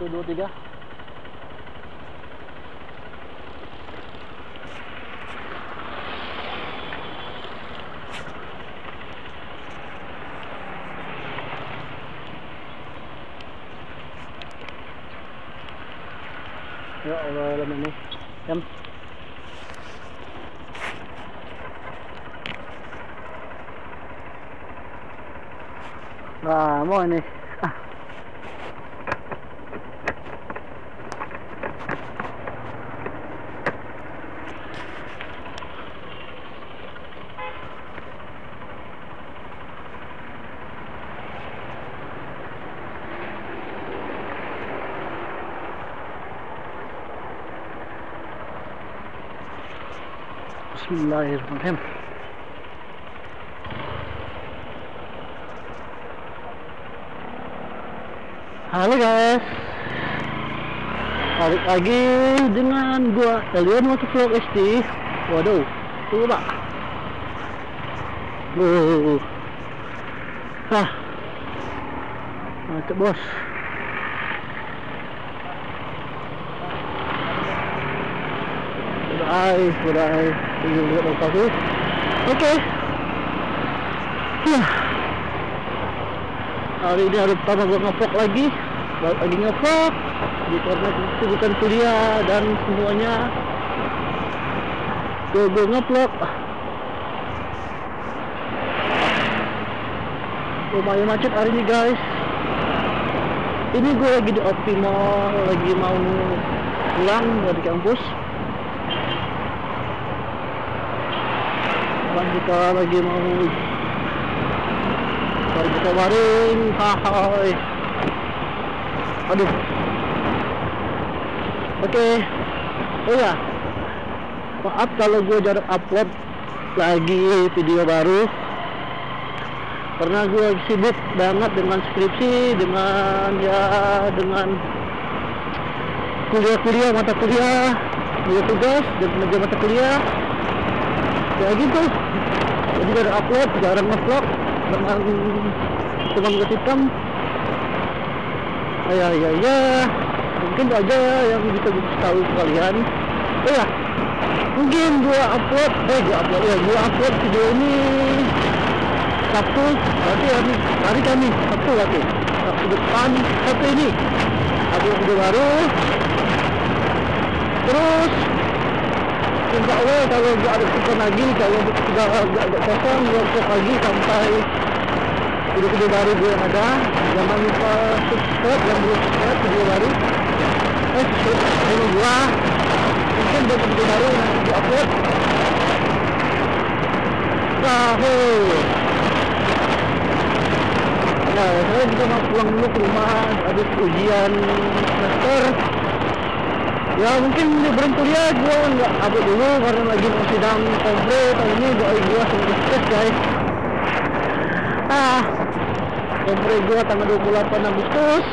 satu dua tiga Ya Allah, alam ini. Yan. Nah, mo ini. Ah. Bismillahirrahmanirrahim. Halo guys. Balik lagi dengan gua Elian Motovlog SD. Waduh, tunggu pak. Uh. Ah. Mantap bos. Bye, bye. Tunggu lihat apa tu. Okey. Huh. Hari ini hari pertama gua ngevlog lagi. Lagi ngevlog. Di karena kesibukan kuliah dan semuanya. Gua gua ngevlog. Lumayan macet hari ini guys. Ini gue lagi di Optimal, lagi mau pulang dari kampus. Sekarang kita lagi mau Baru kita baring Hai Aduh. Oke. Oh ya. Maaf kalau gue jarang upload Lagi video baru. Karena gue sibuk banget dengan skripsi Dengan ya Dengan Kuliah-kuliah Mata kuliah Kuliah tugas Dan mata kuliah. Ya gitu jadi jarang upload jarang ngevlog dengan tukang gas hitam. Ya ya ya mungkin itu aja yang bisa tahu kalian. Oh ya mungkin gua upload eh gua upload ya gua upload video ini Sabtu berarti hari hari kami Sabtu berarti. Sabtu depan Sabtu ini. Upload video baru. Terus insya Allah kalau nggak ada super lagi kalau agak agak kosong gue cek lagi sampai video-video baru gue yang ada jangan lupa subscribe yang belum subscribe video baru eh subscribe channel gue mungkin buat video baru yang gue upload tahu ya saya juga mau pulang dulu ke rumah habis ujian semester ya mungkin liburan kuliah gue nggak upload dulu karena lagi mau sidang komplit tahun ini gue gue sempat stres guys ah komplit gue tanggal 28 Agustus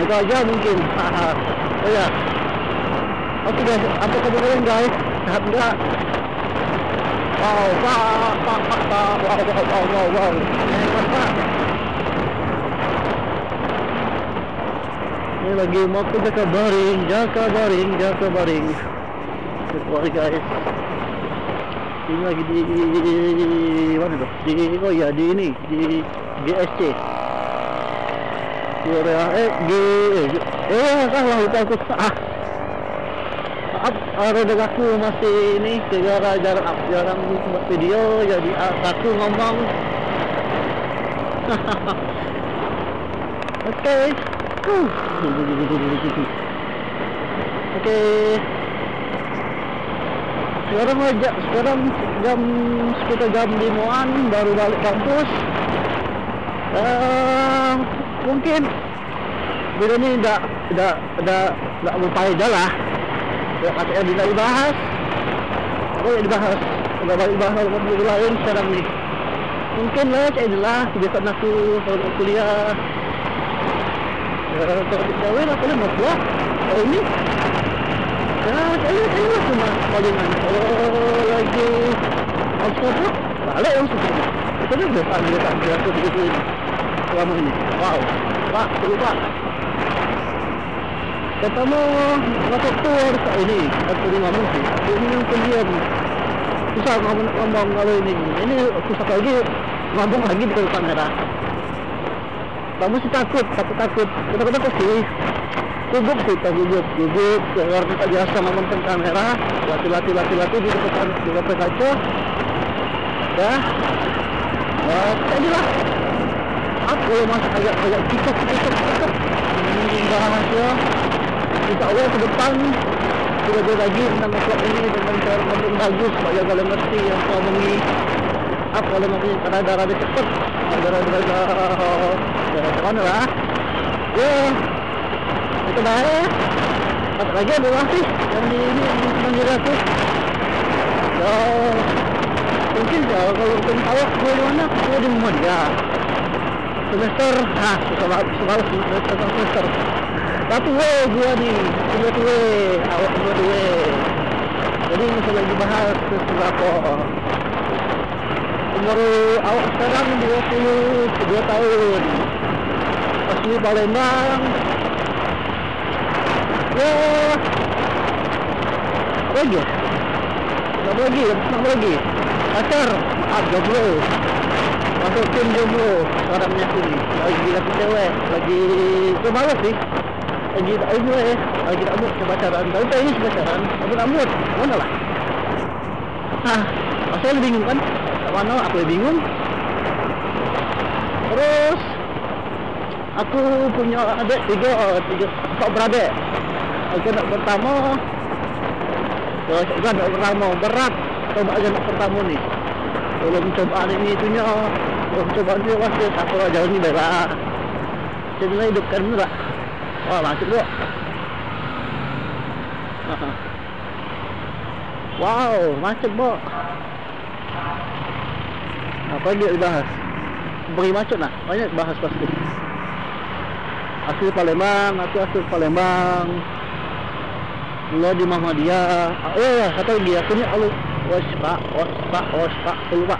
itu aja mungkin oh ya oke guys apa kabar kalian guys sehat enggak wow pak pak pak pak wow wow wow wow wow hebat pak ini lagi mau ke Jaka Baring, Jaka Baring. Keluar guys. Ini lagi di, mana tuh? Di oh ya di ini di GSC. Di area eh G eh salah lupa aku ah. Maaf, roda aku masih ini segera jarang jarang buat video jadi aku ngomong. Oke. Okay. Oke. Sekarang aja sekarang jam sekitar jam limaan baru balik kampus. Uh, mungkin video ini tidak tidak tidak tidak berfaedah lah. Ya katanya tidak dibahas. Apa yang dibahas? Tidak balik bahas video lain sekarang nih. Mungkin lah, adalah kebiasaan aku kalau kuliah yang kan tak ini wow pak pertama masuk tour kat ini aku ni ngomong sih aku ni pendiam susah ngomong, ngomong kalau ini ini susah lagi ngomong lagi di kamera kamu sih takut takut takut. Kadang-kadang pasti gugup sih tak gugup gugup. Karena tak biasa tentang kamera. Latih-latih latih-latih di depan di depan kaca. Ya. Ya tadi lah aku masuk agak agak cicak cicak cicak bahas ya insya Allah ke depan. Kita belajar lagi tentang vlog ini dengan cara ngomong bagus supaya kalian ngerti yang ngomongi apa kalau ngomongnya karena rada cepet ada rada ya. Mana lah ya itu dah ya. Satu lagi ada sih yang di ini yang menjadi aku. Ya mungkin ya kalau kau tahu aku di mana aku di rumah dia semester ah semalam semalam semester semester. Satu way gua nih dua tuh awak dua tuh jadi masih lagi bahas seberapa umur awak sekarang 22 tahun asli Palembang ya apa lagi ya? Apa lagi apa lagi. Pacar. Maaf jomblo. Masuk tim jomblo. Sekarang punya sini. Lagi lagi cewek. Lagi kemalas sih. Lagi tak ilmu eh lagi tak mood. Kebacaran tapi tak ini kebacaran tapi tak mood. Mana lah? Ah saya bingung kan? Tak mana? Aku bingung. Terus aku punya adik tiga tiga kau beradik aku nak pertama terus aku nak pertama berat coba aja nak pertama ni belum coba ni itunya belum coba ni pasti aku jauh ni bela jadi hidup kan lah Wah, macet bro. Wow, macet bro. Apa lagi dibahas? Beri macet lah. Banyak bahas pasti. Asli Palembang, aku asli Palembang. Lo di Muhammadiyah. Oh ya, kata lagi aku ni alu waspa, waspa, aku lupa.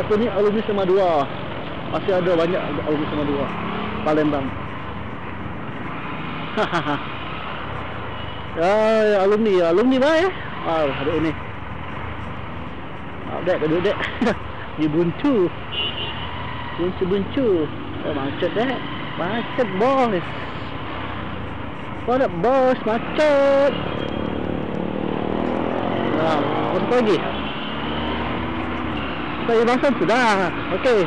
Aku ni alumni sama dua. Masih ada banyak alumni sama dua. Palembang. ya, ya alumni ya alumni bah ya ah ada ini ah dek kedua dek di buntu buntu buntu oh, macet dek macet bos up bos macet. Nah apa lagi. Saya masuk sudah oke okay.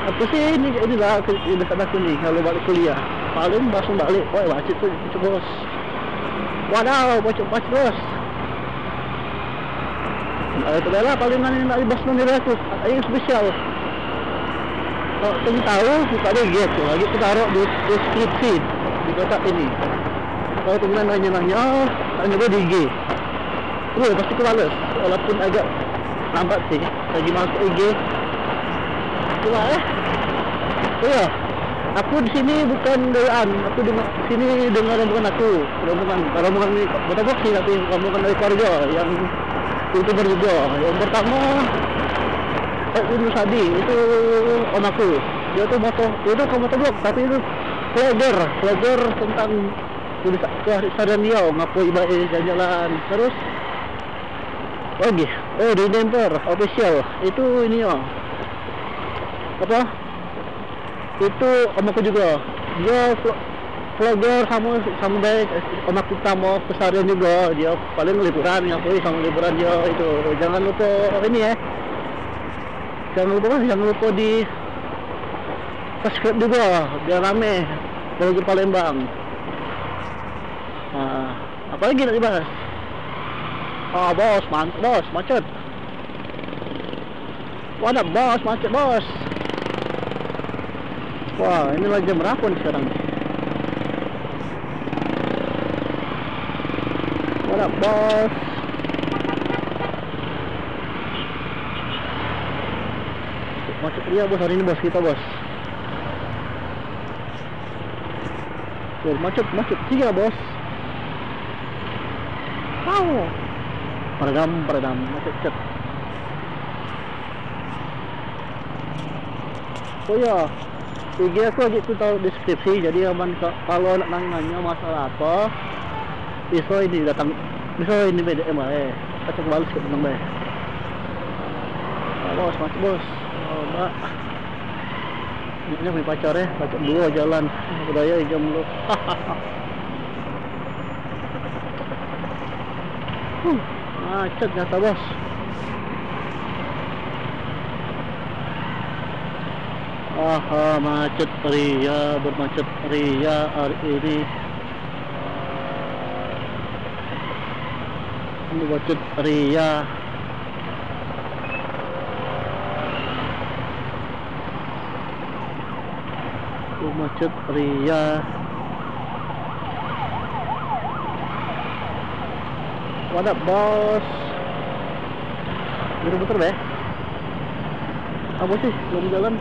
apa sih ini ini lah dekat aku ni kalau balik kuliah. Paling langsung balik. Wah macet tu macet bos wadaw macet macet bos nah, itu lah paling mana nak bos mana aku yang spesial kalau kamu tahu kita ada gitu lagi kita taruh di deskripsi di kotak ini. Kalau teman nanya-nanya tanya gue di IG Wah, pasti aku balas walaupun agak lambat sih lagi masuk IG cuma eh oh ya aku di sini bukan gayaan aku di sini dengar rombongan aku. Rombongan rombongan ini box sih? Tapi rombongan dari keluarga yang youtuber juga. Yang pertama eh, Ibnu Sadi itu om aku. Dia tuh moto itu ke motor blog tapi itu vlogger vlogger tentang kesadaran dia ngapain baik jalan-jalan. Terus lagi oh di Denver official. Itu ini ya apa? Itu om aku juga. Dia vlogger sama sama baik om aku sama kesarian juga. Dia paling liburan ya sama liburan dia itu. Jangan lupa ini ya jangan lupa jangan lupa di subscribe juga biar rame vlogger Palembang nah, apa lagi nak dibahas? Oh bos mantap bos macet. Wadah bos macet bos. Wah, ini lagi jam berapa nih sekarang? What up, bos? Macet dia bos hari ini bos kita bos. Tuh, macet macet tiga bos. Wow. Peredam peredam macet cet. Oh ya, IG aku lagi tu tahu deskripsi jadi aman kalau nak nanya masalah apa bisa ini datang bisa ini beda emang eh kacau balas ke deh bos mas bos oh, mbak ini punya pacar ya pacar dua jalan. Budaya jam lu macet nyata bos. Aha macet ria bermacet ria hari ini. Macet ria macet ria. Up bos Muter-muter deh Apa sih? Belum jalan?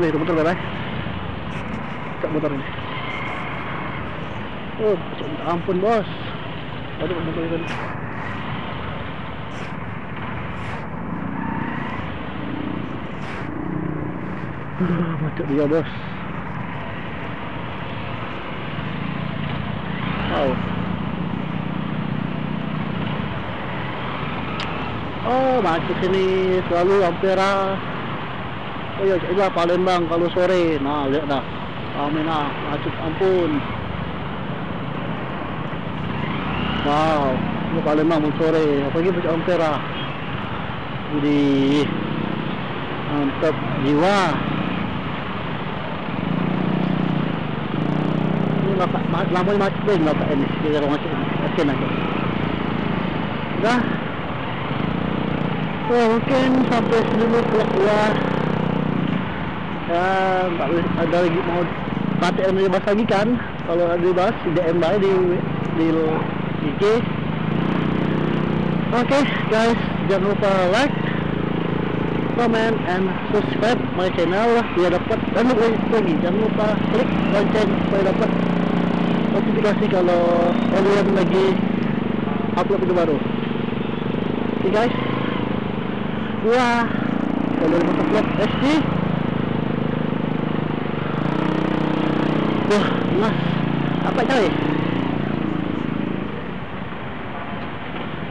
Nih muter deh Cak muter nih Oh ampun bos Aduh muter kan Aduh, macet dia bos. Wow. Oh macet sini selalu Ampera Oh ya itulah Palembang kalau sore. Nah lihat dah. Amin lah macet ampun. Wow. Ini Palembang pun sore. Apalagi macet Ampera Jadi Mantap jiwa lama macet din lah ini. Kira macet akin aja dah. Oh, mungkin sampai sini keluar ya tak ada lagi mau patik yang dibahas lagi kan? Kalau ada dibahas di DM baik di di IG oke guys jangan lupa like comment and subscribe my channel. Biar dapat dan lagi jangan lupa klik lonceng supaya dapat notifikasi kalau kalian lagi upload video baru. Oke okay guys. Wah kalau upload SD wah mas apa coy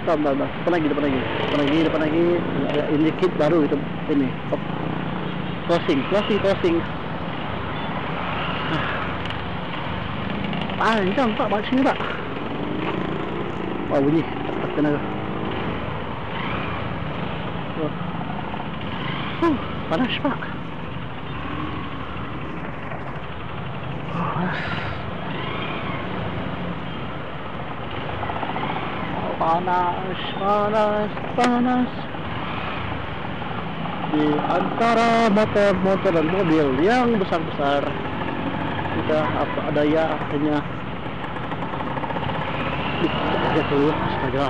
Bentar, bentar, depan lagi, depan lagi, depan lagi, depan lagi, ada indicate baru itu ini, oh. crossing, crossing, crossing. Panjang pak balik sini pak wah bunyi tak tenaga huh, panas pak panas panas panas di antara motor-motor dan mobil yang besar-besar kita apa ada ya akhirnya. Aja keluar astaga.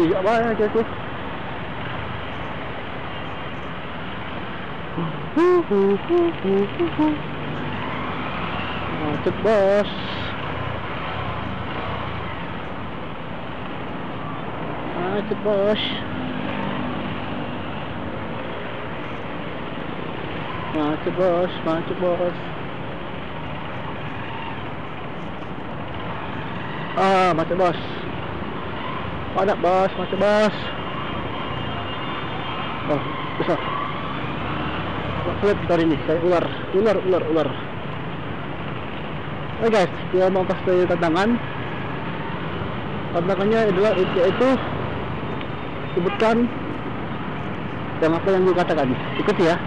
Tidak banyak jatuh macet bos. Macet bos macet bos macet bos ah macet bos padat bos macet bos oh besar flip dari ini saya ular ular ular ular Oke guys, kita mau kasih tantangan. Tantangannya adalah itu, itu sebutkan yang apa yang gue katakan. Ikuti ya.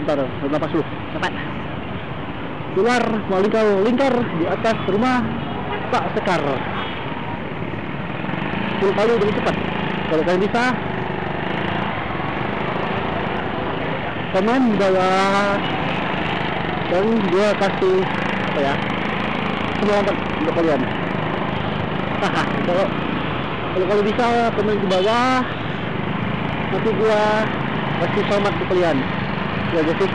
Nah, bentar, napas dulu. Cepat. Keluar, mau lingkar, di atas rumah Pak Sekar. 10 kali lebih cepat. Kalau kalian bisa, komen di bawah dan gue kasih apa ya semangat untuk kalian. Haha, kalau kalau kalau bisa komen di bawah nanti gua kasih selamat ke kalian ya jadi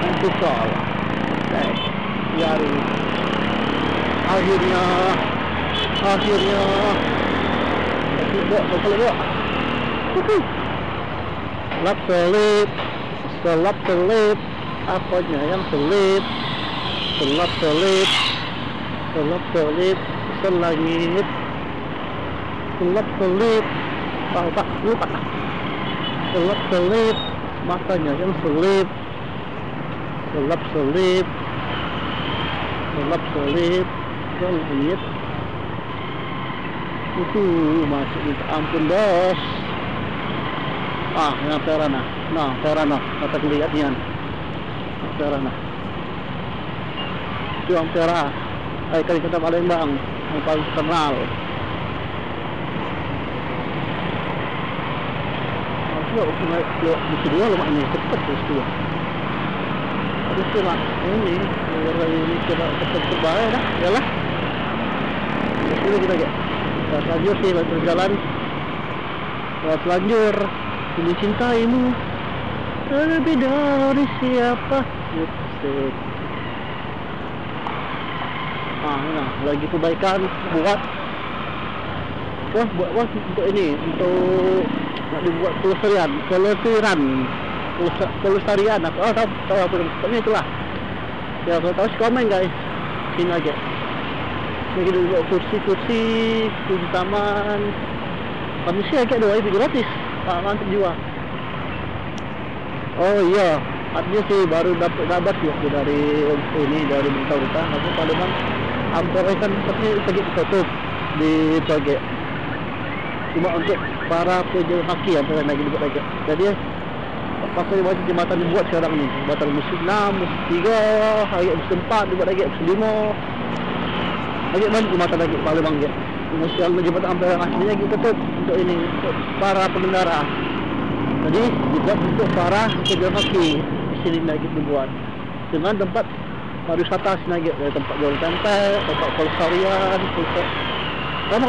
nanti soal okay. ya akhirnya akhirnya bawa. Wuhu. Selap selip, selap selip, apanya yang selip, selap selip, selap selip, selangit, selap selip, pak pak lupa, selap selip, matanya yang selip, selap selip, selap selip, selangit, itu masuk minta ampun bos. Ah yang Terana nah Terana kata nian Terana itu yang Tera ay kali kata Palembang. Yang paling terkenal Ke di kedua lemak ini cepat terus dua itu mak ini Orang ini coba cepat terbaik dah Yalah Sini kita get Lewat lanjur sih berjalan Lewat lanjur Ini cintaimu Lebih dari siapa Buset Ah, nah, lagi perbaikan buat Wah, buat wah untuk ini untuk nak dibuat pelestarian, pelestarian, Pelesta- pelestarian apa? Oh, tahu, tahu apa namanya itulah. Ya, kalau tahu komen guys, sini aja. Ini kita buat kursi-kursi, kursi taman. Kami sih agak dua itu gratis, mantap jiwa. Oh iya, artinya sih baru dapat dapat ya dari ini dari berita berita. Aku pada bang, kan tapi pergi tutup di Toge. Cuma untuk para pejalan kaki yang pernah lagi dibuat lagi. Jadi pasal wajib jembatan dibuat sekarang ni. Jembatan musim 6, musim 3, hari musim 4 dibuat lagi musim 5. Lagi mana jembatan lagi Palembang dia. Musim jembatan hampir aslinya lagi tutup untuk ini untuk para pengendara. Jadi dibuat untuk para pejalan kaki di sini lagi dibuat dengan tempat pariwisata sini lagi tempat jual tempe, tempat pelestarian, tempat Kamu